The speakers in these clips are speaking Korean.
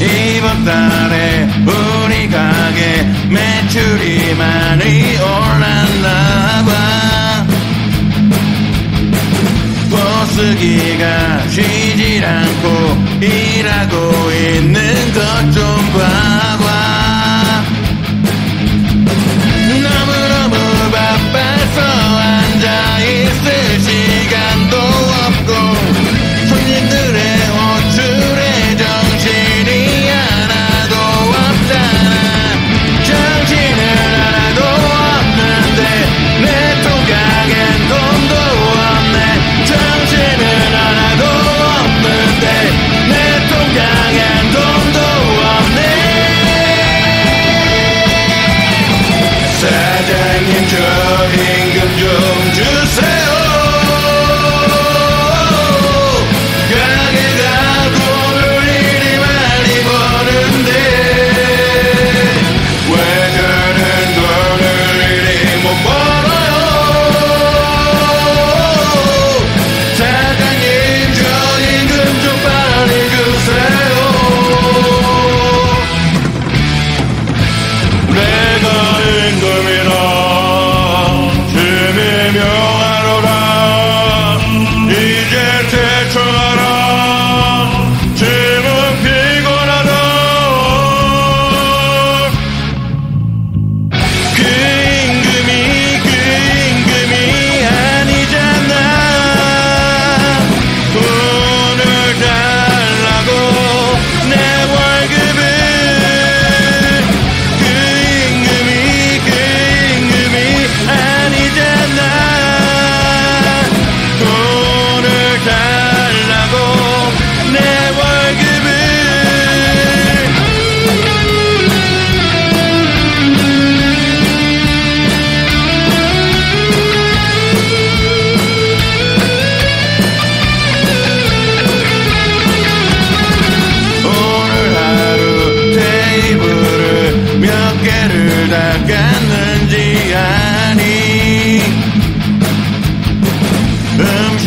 이번 달에 우리 가게 매출이 많이 올랐나 봐. 보스기가 쉬질 않고 일하고 있는 것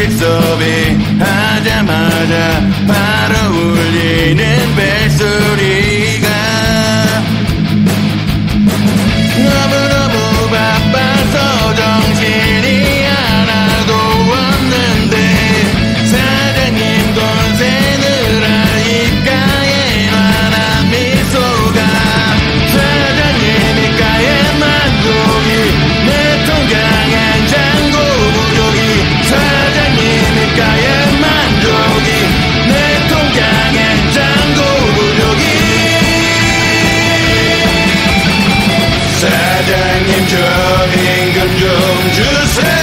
수직 수비 하자마자 바로 울리는 벨 Curving and dome to the.